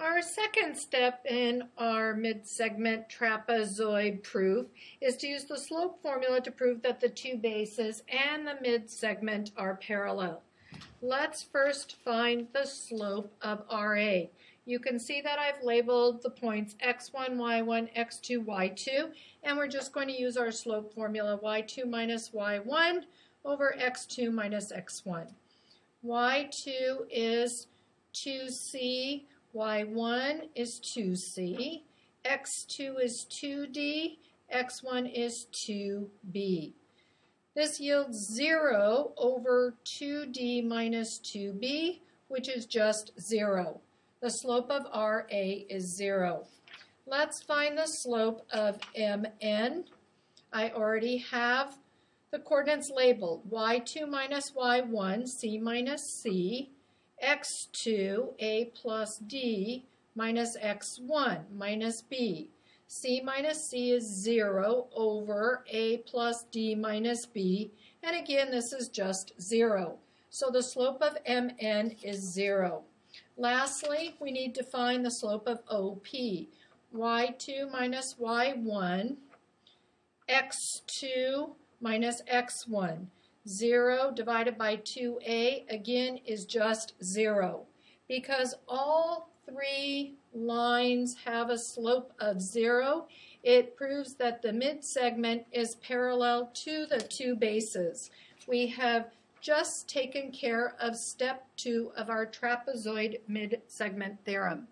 Our second step in our mid-segment trapezoid proof is to use the slope formula to prove that the two bases and the mid-segment are parallel. Let's first find the slope of RA. You can see that I've labeled the points x1, y1, x2, y2, and we're just going to use our slope formula y2 minus y1 over x2 minus x1. y2 is 2c y1 is 2c, x2 is 2d, x1 is 2b. This yields 0 over 2d minus 2b, which is just 0. The slope of RA is 0. Let's find the slope of MN. I already have the coordinates labeled. y2 minus y1, c minus c, x2 a plus d minus x1 minus b. c minus c is 0 over a plus d minus b. And again, this is just 0. So the slope of mn is 0. Lastly, we need to find the slope of OP. y2 minus y1, x2 minus x1. 0 divided by 2a, again, is just 0. Because all three lines have a slope of 0, it proves that the mid-segment is parallel to the two bases. We have just taken care of step two of our trapezoid mid-segment theorem.